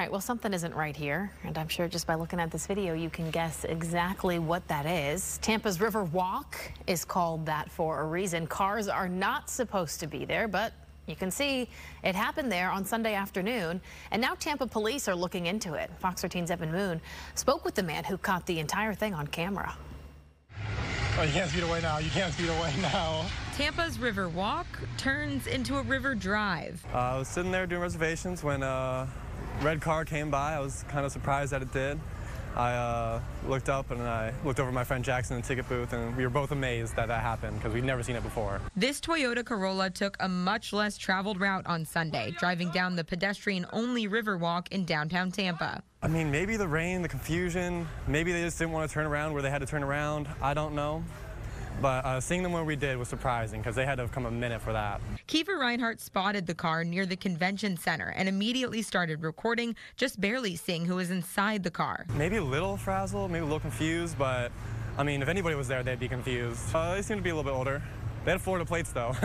right, well, something isn't right here, and I'm sure just by looking at this video, you can guess exactly what that is. Tampa's River Walk is called that for a reason. Cars are not supposed to be there, but you can see it happened there on Sunday afternoon, and now Tampa police are looking into it. Fox 13's Evan Moon spoke with the man who caught the entire thing on camera. Oh, you can't speed away now. You can't speed away now. Tampa's River Walk turns into a river drive. Uh, I was sitting there doing reservations when a red car came by. I was kind of surprised that it did. I uh, looked up and I looked over my friend Jackson in the ticket booth, and we were both amazed that that happened because we'd never seen it before. This Toyota Corolla took a much less traveled route on Sunday, driving down the pedestrian-only Riverwalk in downtown Tampa. I mean, maybe the rain, the confusion, maybe they just didn't want to turn around where they had to turn around. I don't know. But uh, seeing them when we did was surprising because they had to come a minute for that. Kiefer Reinhardt spotted the car near the convention center and immediately started recording, just barely seeing who was inside the car. Maybe a little frazzled, maybe a little confused, but I mean, if anybody was there, they'd be confused. Uh, they seem to be a little bit older. They had Florida plates, though.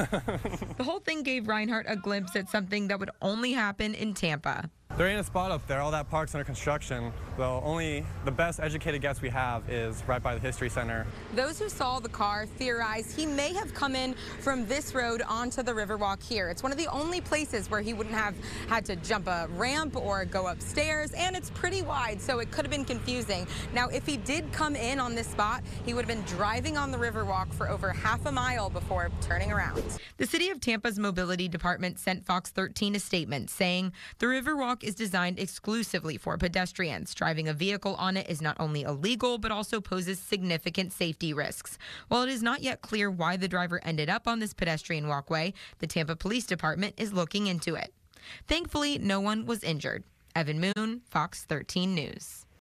the whole thing gave Reinhardt a glimpse at something that would only happen in Tampa. There ain't a spot up there. All that park's under construction. Though only the best educated guess we have is right by the History Center. Those who saw the car theorize he may have come in from this road onto the Riverwalk here. It's one of the only places where he wouldn't have had to jump a ramp or go upstairs, and it's pretty wide, so it could have been confusing. Now, if he did come in on this spot, he would have been driving on the Riverwalk for over half a mile before turning around. The City of Tampa's Mobility Department sent Fox 13 a statement saying the Riverwalk is designed exclusively for pedestrians. Driving a vehicle on it is not only illegal, but also poses significant safety risks. While it is not yet clear why the driver ended up on this pedestrian walkway, the Tampa Police Department is looking into it. Thankfully, no one was injured. Evan Moon, Fox 13 News.